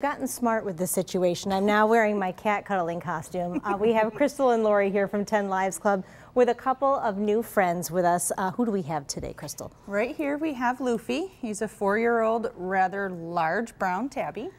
gotten smart with the situation. I'm now wearing my cat cuddling costume. Uh, we have Crystal and Lori here from 10 Lives Club with a couple of new friends with us. Uh, who do we have today, Crystal? Right here we have Luffy. He's a four-year-old, rather large brown tabby.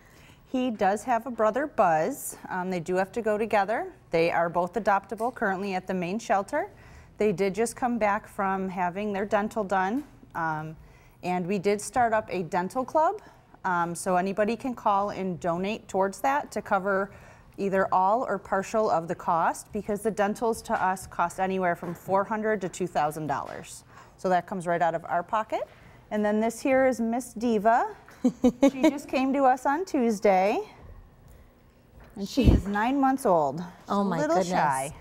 He does have a brother, Buzz. Um, they do have to go together. They are both adoptable currently at the main shelter. They did just come back from having their dental done. Um, and we did start up a dental club um, so anybody can call and donate towards that to cover either all or partial of the cost because the dentals to us cost anywhere from 400 to $2,000. So that comes right out of our pocket. And then this here is Miss Diva. she just came to us on Tuesday. And she is nine months old. She's oh my a little goodness. shy.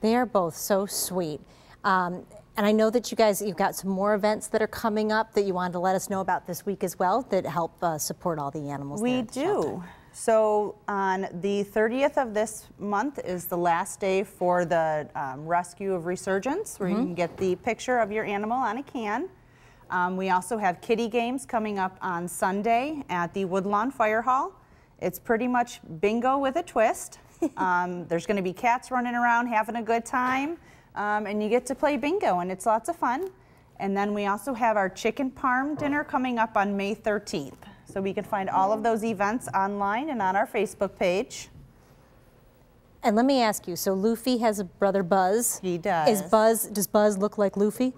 They are both so sweet. Um, and I know that you guys, you've got some more events that are coming up that you wanted to let us know about this week as well that help uh, support all the animals. We do. Shelter. So on the 30th of this month is the last day for the um, rescue of Resurgence, where mm -hmm. you mm-hmm. can get the picture of your animal on a can. Um, we also have kitty games coming up on Sunday at the Woodlawn Fire Hall. It's pretty much bingo with a twist. um, there's going to be cats running around having a good time um, and you get to play bingo, and it's lots of fun. And then we also have our chicken parm dinner coming up on May 13th. So we can find all of those events online and on our Facebook page. And let me ask you, so Luffy has a brother Buzz. He does. Is Buzz, does Buzz look like Luffy?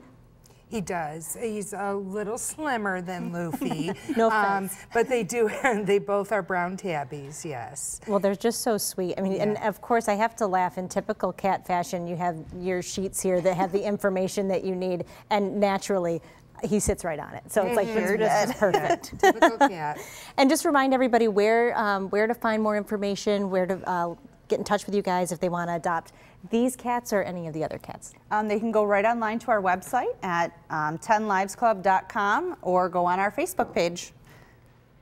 He does. He's a little slimmer than Luffy. no um, offense. Um, but they do, they both are brown tabbies, yes. Well, they're just so sweet. I mean, yeah. and of course, I have to laugh. In typical cat fashion, you have your sheets here that have the information that you need, and naturally, he sits right on it. So it's like, it's just perfect. Yeah, typical cat. and just remind everybody where, um, where to find more information, where to uh, get in touch with you guys if they want to adopt these cats or any of the other cats? Um, they can go right online to our website at um, 10livesclub.com or go on our Facebook page.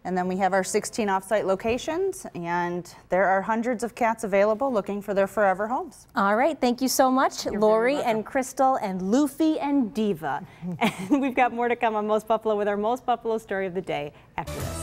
And then we have our 16 offsite locations, and there are hundreds of cats available looking for their forever homes. All right, thank you so much, You're Lori and Crystal and Luffy and Diva. and we've got more to come on Most Buffalo with our Most Buffalo story of the day after this.